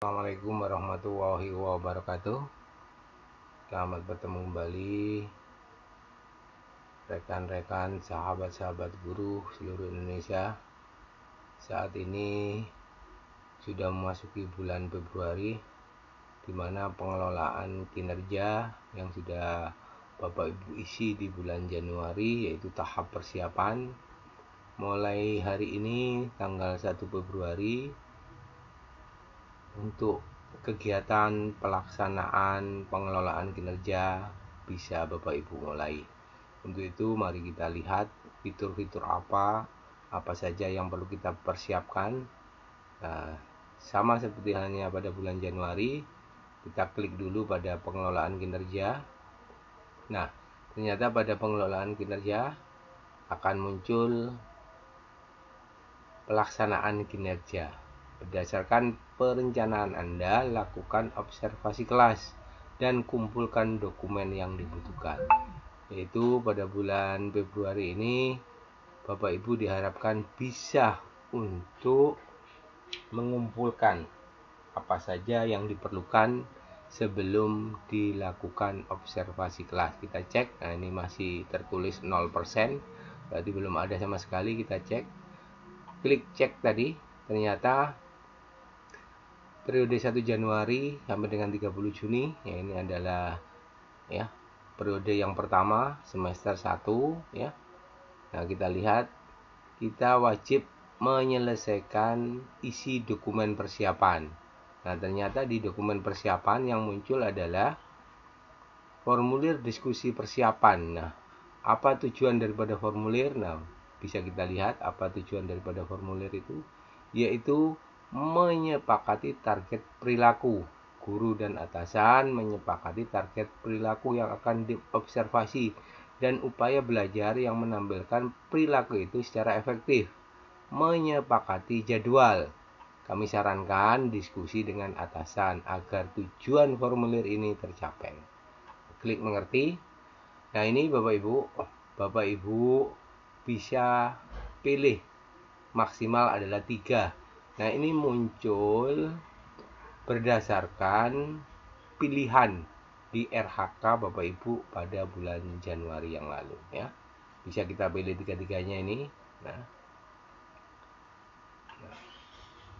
Assalamualaikum warahmatullahi wabarakatuh. Selamat bertemu kembali. Rekan-rekan, sahabat-sahabat guru seluruh Indonesia Saat ini sudah memasuki bulan Februari di mana pengelolaan kinerja yang sudah Bapak Ibu isi di bulan Januari yaitu tahap persiapan mulai hari ini tanggal 1 Februari untuk kegiatan pelaksanaan pengelolaan kinerja bisa Bapak Ibu mulai. Untuk itu mari kita lihat fitur-fitur apa apa saja yang perlu kita persiapkan. Nah, sama seperti halnya pada bulan Januari, kita klik dulu pada pengelolaan kinerja. Nah, ternyata pada pengelolaan kinerja akan muncul pelaksanaan kinerja. Berdasarkan perencanaan Anda, lakukan observasi kelas dan kumpulkan dokumen yang dibutuhkan. Yaitu pada bulan Februari ini, Bapak Ibu diharapkan bisa untuk mengumpulkan apa saja yang diperlukan sebelum dilakukan observasi kelas. Kita cek, nah ini masih tertulis 0%, berarti belum ada sama sekali, kita cek klik cek tadi ternyata periode 1 Januari sampai dengan 30 Juni ya ini adalah ya periode yang pertama semester 1 ya. Nah kita lihat kita wajib menyelesaikan isi dokumen persiapan. Nah ternyata di dokumen persiapan yang muncul adalah formulir diskusi persiapan. Nah apa tujuan daripada formulir? Nah bisa kita lihat apa tujuan daripada formulir itu yaitu menyepakati target perilaku. Guru dan atasan menyepakati target perilaku yang akan diobservasi dan upaya belajar yang menampilkan perilaku itu secara efektif. Menyepakati jadwal. Kami sarankan diskusi dengan atasan agar tujuan formulir ini tercapai. Klik mengerti. Nah ini Bapak Ibu Bapak Ibu bisa pilih. Maksimal adalah tiga. Nah ini muncul berdasarkan pilihan di RHK Bapak Ibu pada bulan Januari yang lalu ya. Bisa kita pilih tiga-tiganya ini. Nah.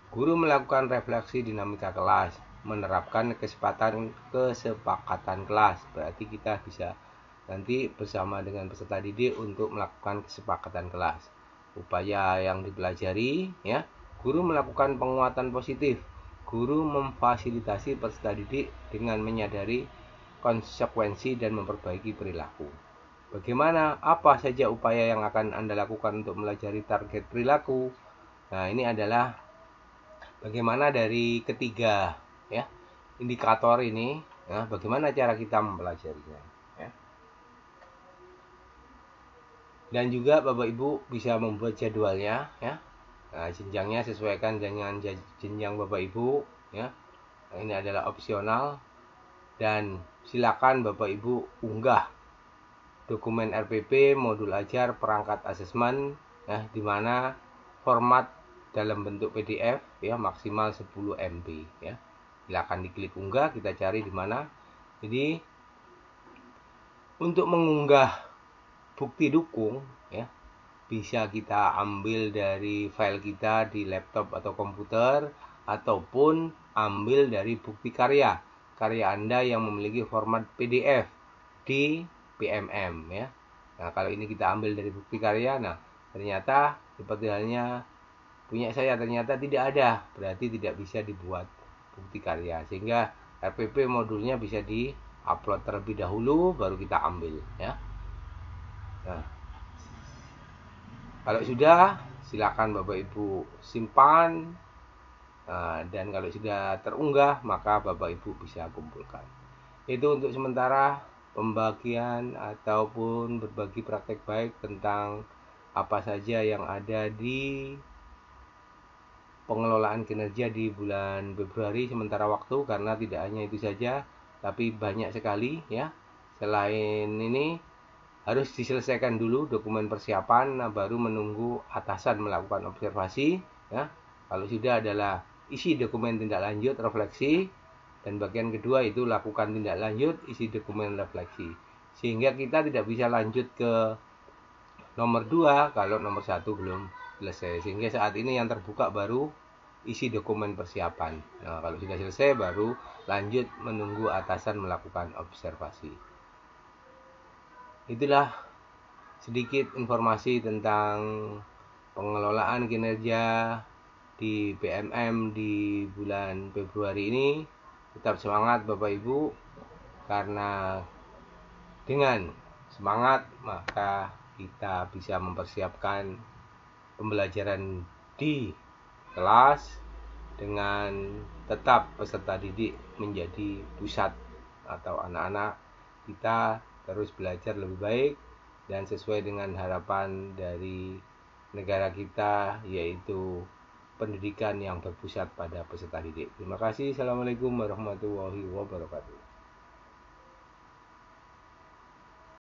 Guru melakukan refleksi dinamika kelas, menerapkan kesepakatan kesepakatan kelas. Berarti kita bisa nanti bersama dengan peserta didik untuk melakukan kesepakatan kelas. Upaya yang dipelajari, ya, guru melakukan penguatan positif. Guru memfasilitasi peserta didik dengan menyadari konsekuensi dan memperbaiki perilaku. Bagaimana apa saja upaya yang akan Anda lakukan untuk melajari target perilaku? Nah, ini adalah bagaimana dari ketiga ya indikator ini, ya, bagaimana cara kita mempelajarinya. dan juga Bapak Ibu bisa membuat jadwalnya ya nah, jenjangnya sesuaikan dengan jenjang Bapak Ibu ya. Nah, ini adalah opsional. Dan silakan Bapak Ibu unggah dokumen RPP modul ajar perangkat asesmen ya di mana format dalam bentuk PDF ya maksimal 10 MB ya. Silakan diklik unggah kita cari di mana. Jadi untuk mengunggah bukti dukung ya bisa kita ambil dari file kita di laptop atau komputer ataupun ambil dari bukti karya karya Anda yang memiliki format PDF di PMM ya. Nah, kalau ini kita ambil dari bukti karya, nah ternyata seperti halnya punya saya ternyata tidak ada, berarti tidak bisa dibuat bukti karya sehingga RPP modulnya bisa di-upload terlebih dahulu baru kita ambil ya. Nah, kalau sudah, silakan Bapak Ibu simpan. Nah, dan kalau sudah terunggah, maka Bapak Ibu bisa kumpulkan. Itu untuk sementara pembagian ataupun berbagi praktek baik tentang apa saja yang ada di pengelolaan kinerja di bulan Februari sementara waktu karena tidak hanya itu saja tapi banyak sekali ya selain ini harus diselesaikan dulu dokumen persiapan nah baru menunggu atasan melakukan observasi ya. Kalau sudah adalah isi dokumen tindak lanjut refleksi dan bagian kedua itu lakukan tindak lanjut isi dokumen refleksi. Sehingga kita tidak bisa lanjut ke nomor 2 kalau nomor satu belum selesai. Sehingga saat ini yang terbuka baru isi dokumen persiapan. Nah, kalau sudah selesai baru lanjut menunggu atasan melakukan observasi itulah sedikit informasi tentang pengelolaan kinerja di PMM di bulan Februari ini. Tetap semangat Bapak Ibu karena dengan semangat maka kita bisa mempersiapkan pembelajaran di kelas dengan tetap peserta didik menjadi pusat atau anak-anak kita terus belajar lebih baik dan sesuai dengan harapan dari negara kita yaitu pendidikan yang berpusat pada peserta didik. Terima kasih. Assalamualaikum warahmatullahi wabarakatuh.